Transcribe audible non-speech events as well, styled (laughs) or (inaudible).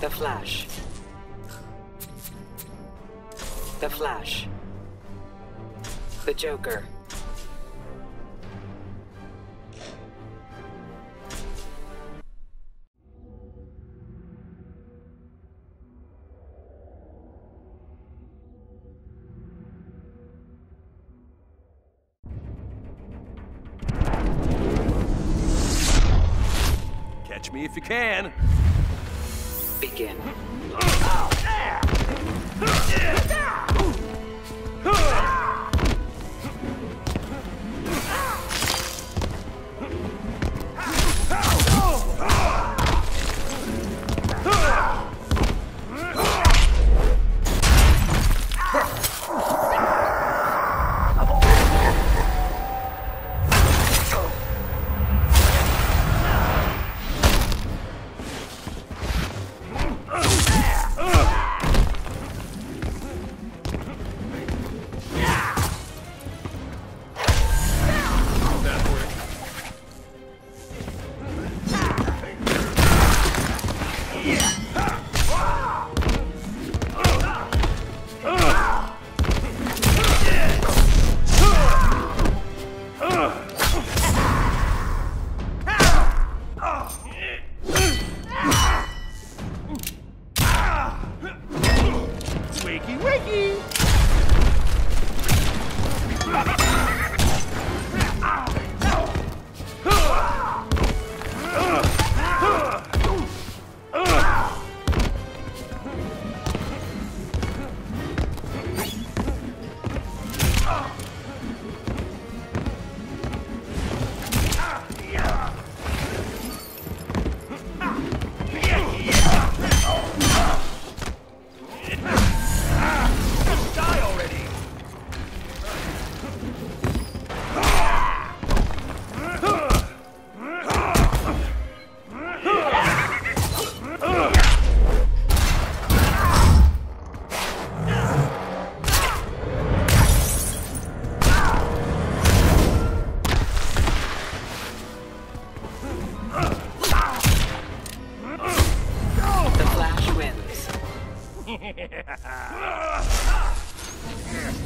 The Flash. The Flash. The Joker. Catch me if you can. Begin. Wakey, wakey! yeah. (laughs) (laughs)